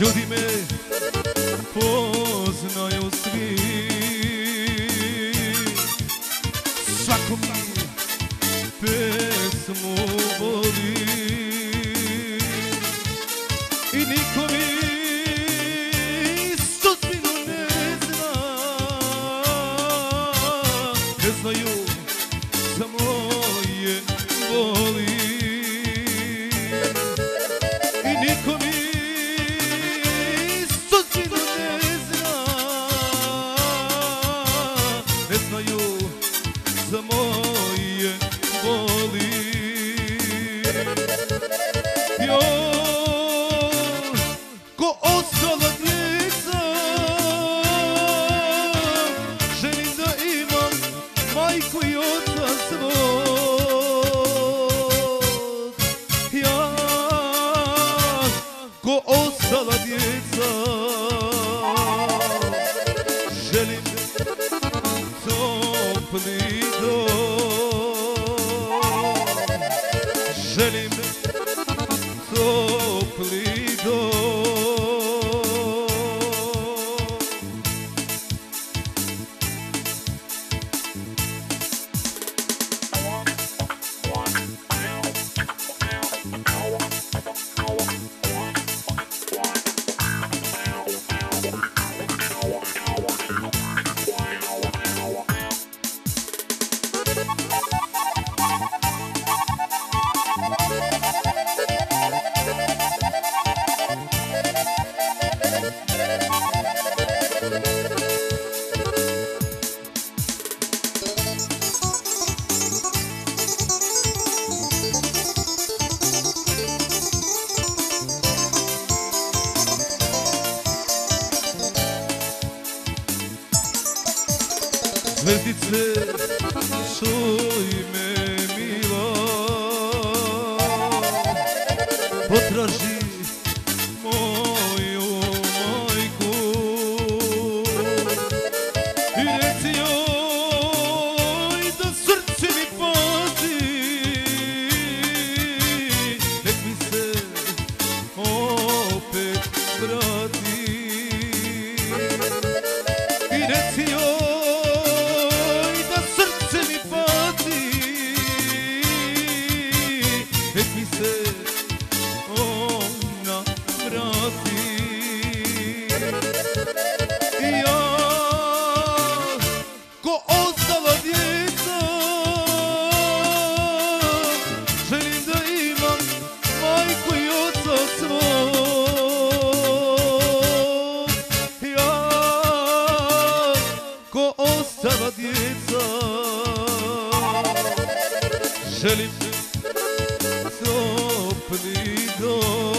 Ljudi me poznaju svi. Svako mi pesmu voli. I niko za moje voli Još ko ostala djeca Želim da imam majku i oca svog. Ja ko ostala djeca Želim topli Želim topli Zvezdice čuj me mila Potraži Želim topli dom